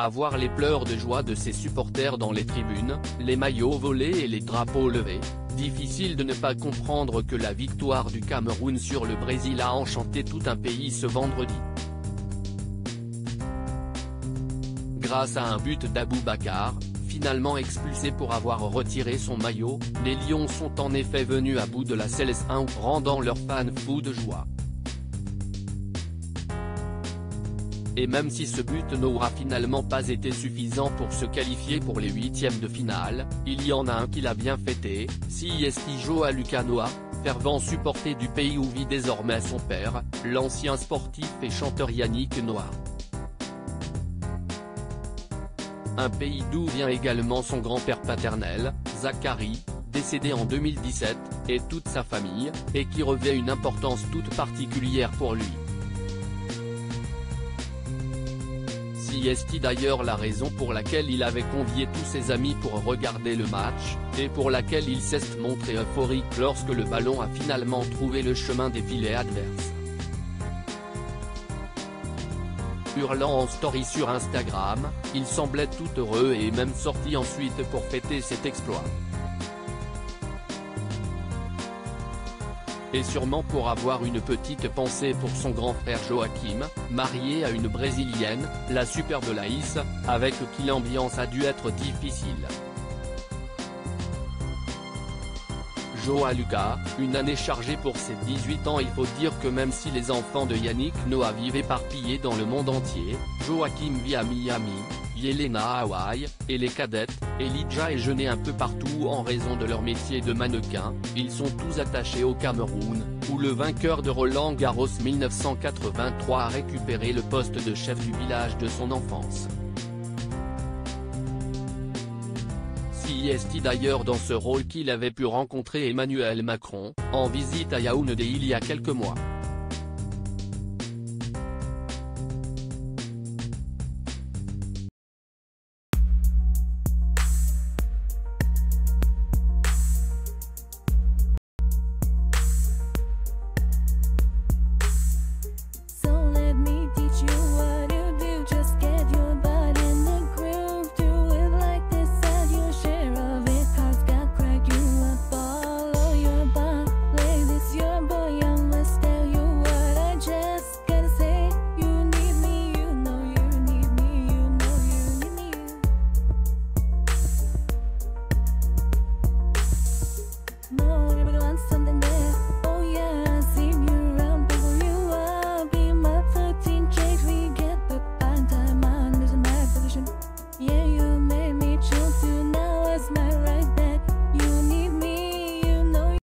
À voir les pleurs de joie de ses supporters dans les tribunes, les maillots volés et les drapeaux levés, difficile de ne pas comprendre que la victoire du Cameroun sur le Brésil a enchanté tout un pays ce vendredi. Grâce à un but d'Abou Bakar, finalement expulsé pour avoir retiré son maillot, les Lions sont en effet venus à bout de la Célestin rendant leurs fans fous de joie. Et même si ce but n'aura finalement pas été suffisant pour se qualifier pour les huitièmes de finale, il y en a un qui l'a bien fêté, Siesti Joa Lucanoa, fervent supporter du pays où vit désormais son père, l'ancien sportif et chanteur Yannick Noah. Un pays d'où vient également son grand-père paternel, Zachary, décédé en 2017, et toute sa famille, et qui revêt une importance toute particulière pour lui. Est d'ailleurs la raison pour laquelle il avait convié tous ses amis pour regarder le match, et pour laquelle il s'est montré euphorique lorsque le ballon a finalement trouvé le chemin des filets adverses. Hurlant en story sur Instagram, il semblait tout heureux et même sorti ensuite pour fêter cet exploit. Et sûrement pour avoir une petite pensée pour son grand frère Joachim, marié à une brésilienne, la superbe Laïs, avec qui l'ambiance a dû être difficile. Joa Lucas, une année chargée pour ses 18 ans il faut dire que même si les enfants de Yannick Noah vivent éparpillés dans le monde entier, Joachim vit à Miami, Yelena à Hawaï, et les cadettes, Elijah et Jeunet un peu partout en raison de leur métier de mannequin, ils sont tous attachés au Cameroun, où le vainqueur de Roland Garros 1983 a récupéré le poste de chef du village de son enfance. Est d'ailleurs dans ce rôle qu'il avait pu rencontrer Emmanuel Macron, en visite à Yaoundé il y a quelques mois? my life.